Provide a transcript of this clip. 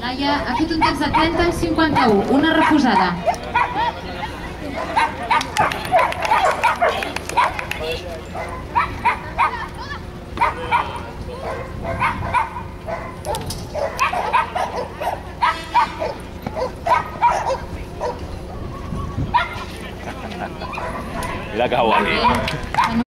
Laia ha fet un text de 30 al 51, una refusada. Mira que guai.